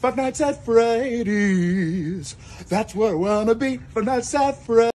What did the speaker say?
Five Nights at Freddy's. That's where I wanna be. Five Nights at Freddy's.